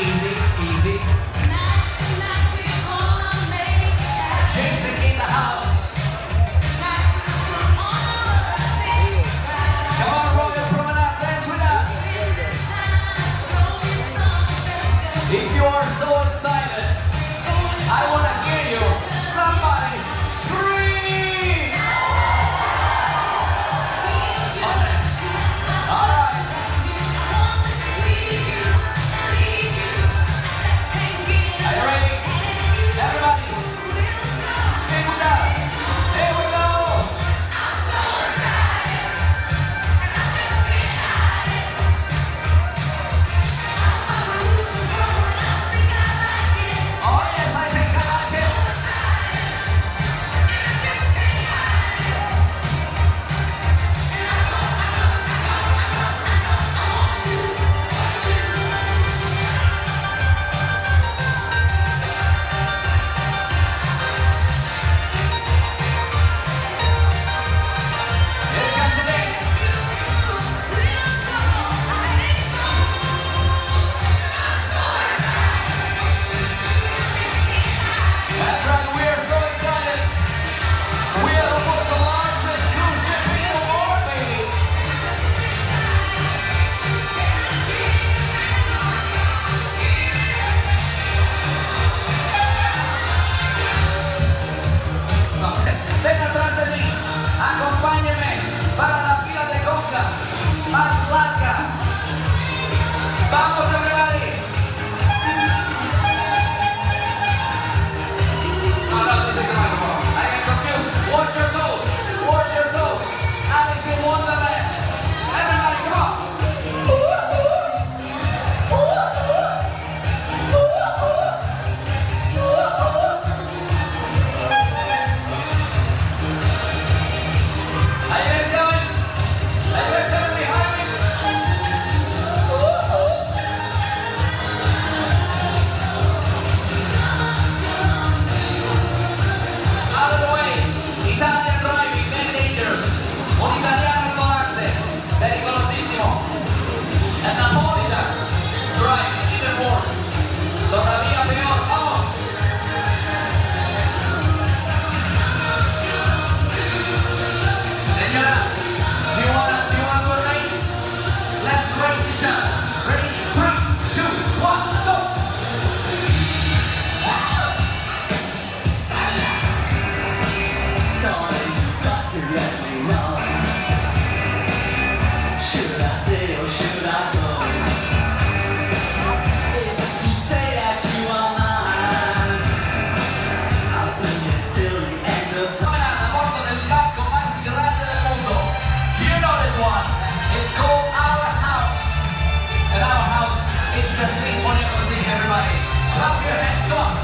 easy, easy, Mas It's Our House. And Our House, it's the everybody. Clap your hands, come on.